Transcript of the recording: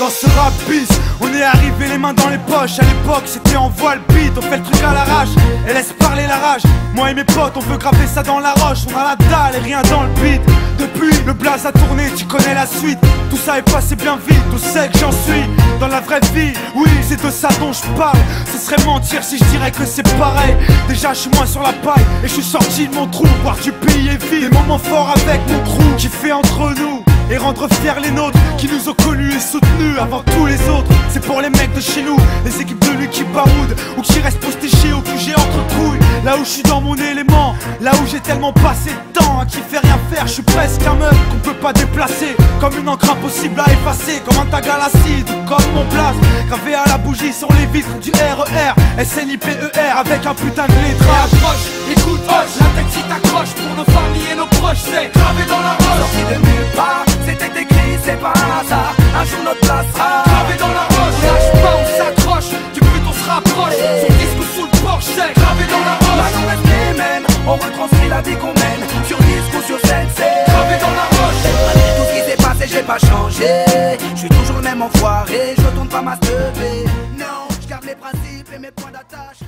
dans ce rap On est arrivé les mains dans les poches. À l'époque c'était en voile beat On fait le truc à l'arrache. Et laisse parler la rage. Moi et mes potes on veut graver ça dans la roche. On a la dalle et rien dans le beat. Depuis le blaze a tourné tu connais la suite. Tout ça est passé bien vite Tout sait que j'en suis. Dans la vraie vie Oui c'est de ça dont je parle. Ce serait mentir si je dirais que c'est pareil. Déjà je suis moins sur la paille Et je suis sorti de mon trou Voir du pays et vie Des moments forts avec rendre fiers les nôtres qui nous ont connus et soutenus avant tous les autres. C'est pour les mecs de chez nous, les équipes de lui qui baroudent ou qui restent postés au QG entre couilles. Là où je suis dans mon élément, là où j'ai tellement passé de temps à qui fait rien faire, je suis presque un meuf qu'on peut pas déplacer, comme une encre impossible à effacer, comme un tag à l'acide ou comme mon place, gravé à la bougie sur les vitres du RER, SNIPER avec un putain de lettrage. Approche, écoute, hoche, la tête si t'accroche pour nos familles et nos proches, c'est gravé dans la roche. Sorti de nulle part, écrit, c'est pas un hasard. Un jour notre place sera Gravé dans la roche, lâche pas, on s'accroche, du but on se rapproche. Son disque ou sous le porche, c'est gravé dans la roche. Maintenant reste les mêmes, on retranscrit la vie qu'on mène. Sur disque ou sur scène, c'est Gravé dans la roche. Malgré tout ce qui s'est passé, j'ai pas changé. Je suis toujours le même enfoiré, je tourne pas ma. Non, je garde mes principes et mes points d'attache.